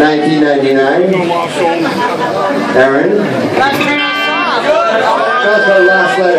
1999. Aaron. That's our last letter.